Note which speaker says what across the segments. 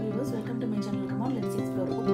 Speaker 1: viewers welcome to my channel. Come on let's explore.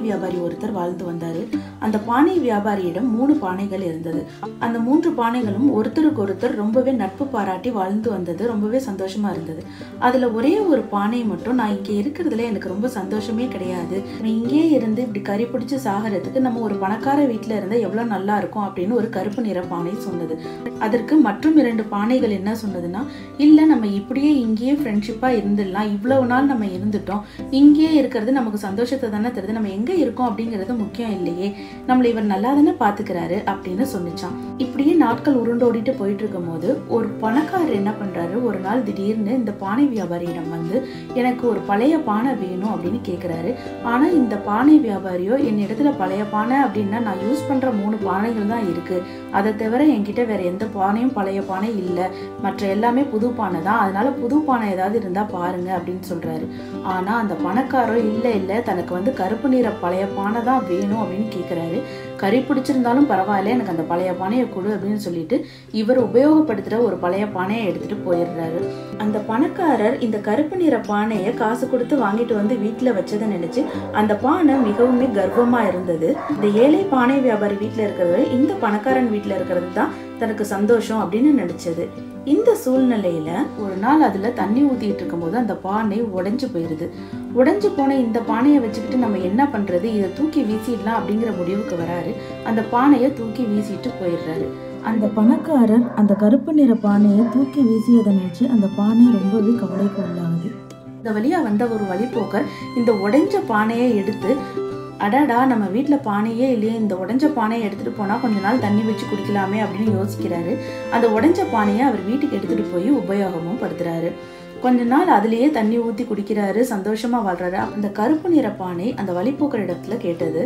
Speaker 1: வியாபாரி ஒருத்தர் வாழ்ந்து வந்தார். அந்த பானை வியாபாரியிடம் மூணு பானைகள் இருந்தது. அந்த மூன்று பானைகளும் ஒருத்தருக்கு ஒருத்தர் ரொம்பவே நட்பு பாராட்டி வாழ்ந்து வந்தது. ரொம்பவே சந்தோஷமா இருந்தது. அதுல ஒரே ஒரு பானை மட்டும் நான் இங்கே இருக்கிறதுல எனக்கு ரொம்ப சந்தோஷமே கிடையாது. இங்கேயே இருந்து இப்படி கறி பிடிச்சி சாகிறதுக்கு நம்ம ஒரு பணக்கார வீட்டில் இருந்தால் எவ்வளவு நல்லா இருக்கும் அப்படின்னு ஒரு கருப்பு நிற பானை சொன்னது. அதற்கு மற்றும் இரண்டு பானைகள் என்ன சொன்னதுன்னா இல்ல நம்ம இப்படியே இங்கேயே ஃப்ரெண்ட்ஷிப்பா இருந்துடலாம். இவ்வளவு நாள் நம்ம இருந்துட்டோம். இங்கேயே இருக்கிறது நமக்கு சந்தோஷத்தை தானே தருது. நம்ம எங்க இருக்கோம் அப்படிங்கிறது முக்கியம் இல்லையே. நம்மளை இவர் நல்லா தானே பார்த்துக்கிறாரு அப்படின்னு சொன்னிச்சான். இப்படியே நாட்கள் உருண்டோடிட்டு போயிட்டு இருக்கும் போது ஒரு பணக்காரர் என்ன பண்ணுறாரு ஒரு நாள் திடீர்னு இந்த பானை வியாபாரியிடம் வந்து எனக்கு ஒரு பழைய பானை வேணும் அப்படின்னு கேட்குறாரு ஆனால் இந்த பானை வியாபாரியோ என் இடத்துல பழைய பானை அப்படின்னா நான் யூஸ் பண்ணுற மூணு பானைகள் தான் இருக்குது அதை தவிர என்கிட்ட வேற எந்த பானையும் பழைய பானை இல்லை. மற்ற எல்லாமே புது பானை தான். அதனால புது பானை ஏதாவது இருந்தால் பாருங்க அப்படின்னு சொல்கிறாரு ஆனால் அந்த பணக்காரோ இல்லை இல்லை தனக்கு வந்து கருப்பு நிற பழைய பானை தான் வேணும் அப்படின்னு கேட்குறாரு கறி பிடிச்சிருந்தாலும் பரவாயில்ல எனக்கு அந்த பழைய பானையை கொடு அப்படின்னு சொல்லிட்டு இவர் உபயோகப்படுத்துகிற ஒரு பழைய பானையை எடுத்துகிட்டு போயிடுறாரு. அந்த பணக்காரர் இந்த கருப்பு நிற பானையை காசு கொடுத்து வாங்கிட்டு வந்து வீட்டில் வச்சதை நினச்சி அந்த பானை மிகவும் கர்வமாக இருந்தது. இந்த ஏழை பானை வியாபாரி வீட்டில் இருக்கிறது இந்த பணக்காரன் வீட்டில் இருக்கிறது தான் தனக்கு சந்தோஷம் அப்படின்னு நினைச்சது. இந்த சூழ்நிலையில ஒரு நாள் அதுல தண்ணி ஊத்திட்டு இருக்கும்போது அந்த பானை உடைஞ்சு போயிருது. உடைஞ்சு போன இந்த பானையை வச்சுக்கிட்டு நம்ம என்ன பண்றது? இதை தூக்கி வீசிடலாம் அப்படிங்கிற முடிவுக்கு வராரு. அந்த பானையை தூக்கி வீசிட்டு போயிடுறாரு. அந்த பணக்காரர் அந்த கருப்பு நிற பானையை தூக்கி வீசியதை நினைச்சு அந்த பானை ரொம்பவே கவலைக்கு உள்ளாகுது. இந்த வழியா வந்த ஒரு வழிபோக்கர் இந்த உடைஞ்ச பானையை எடுத்து அடடா நம்ம வீட்டில் பானையே இல்லையே இந்த உடஞ்ச பானையை எடுத்துகிட்டு போனால் கொஞ்ச நாள் தண்ணி வச்சு குடிக்கலாமே அப்படின்னு யோசிக்கிறாரு. அந்த உடஞ்ச பானையை அவர் வீட்டுக்கு எடுத்துகிட்டு போய் உபயோகமும் படுத்துறாரு. கொஞ்ச நாள் அதுலேயே தண்ணி ஊற்றி குடிக்கிறாரு சந்தோஷமாக வாழ்கிறாரு அந்த கருப்பு நிற பானை அந்த வழிபோக்கிற இடத்துல கேட்டது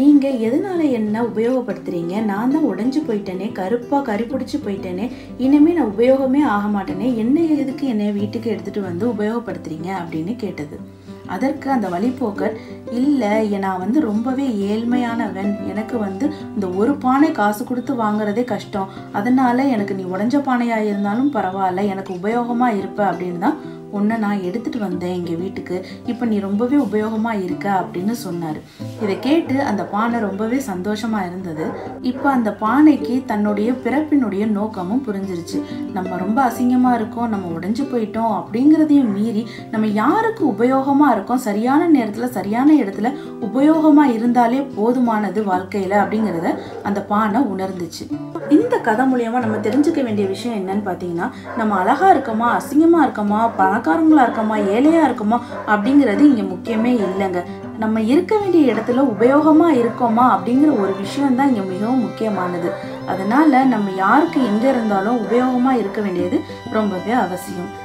Speaker 1: நீங்கள் எதனால என்ன உபயோகப்படுத்துறீங்க? நான் தான் உடஞ்சி போயிட்டேனே கருப்பாக கறி பிடிச்சி போயிட்டேனே இனிமே நான் உபயோகமே ஆக மாட்டேனே என்ன எதுக்கு என்னை வீட்டுக்கு எடுத்துகிட்டு வந்து உபயோகப்படுத்துகிறீங்க அப்படின்னு கேட்டது. அதற்கு அந்த வழிபோக்கர் இல்லை நான் வந்து ரொம்பவே ஏழ்மையானவன். எனக்கு வந்து இந்த ஒரு பானை காசு கொடுத்து வாங்குறதே கஷ்டம். அதனால எனக்கு நீ உடஞ்ச பானையாக இருந்தாலும் பரவாயில்ல எனக்கு உபயோகமா இருப்ப அப்படின்னு தான் உன்னை நான் எடுத்துட்டு வந்தேன் எங்க வீட்டுக்கு. இப்போ நீ ரொம்பவே உபயோகமா இருக்க அப்படின்னு சொன்னாரு. இதை கேட்டு அந்த பானை ரொம்பவே சந்தோஷமா இருந்தது. இப்போ அந்த பானைக்கு தன்னுடைய பிறப்பினுடைய நோக்கமும் புரிஞ்சிருச்சு. நம்ம ரொம்ப அசிங்கமா இருக்கோம் நம்ம உடைஞ்சு போயிட்டோம் அப்படிங்கிறதையும் மீறி நம்ம யாருக்கு உபயோகமா இருக்கோம் சரியான நேரத்துல சரியான இடத்துல உபயோகமா இருந்தாலே போதுமானது வாழ்க்கையில அப்படிங்கிறத அந்த பானை உணர்ந்துச்சு. இந்த கதை மூலியமா நம்ம தெரிஞ்சுக்க வேண்டிய விஷயம் என்னன்னு பார்த்தீங்கன்னா நம்ம அழகா இருக்கோமா அசிங்கமா இருக்கோமா பணக்காரங்களாக இருக்கோமா ஏழையா இருக்கோமா அப்படிங்கிறது இங்க முக்கியமே இல்லைங்க. நம்ம இருக்க வேண்டிய இடத்துல உபயோகமா இருக்கோமா அப்படிங்கிற ஒரு விஷயம்தான் இங்கே இங்க மிகவும் முக்கியமானது. அதனால நம்ம யாருக்கு எங்க இருந்தாலும் உபயோகமா இருக்க வேண்டியது ரொம்பவே அவசியம்.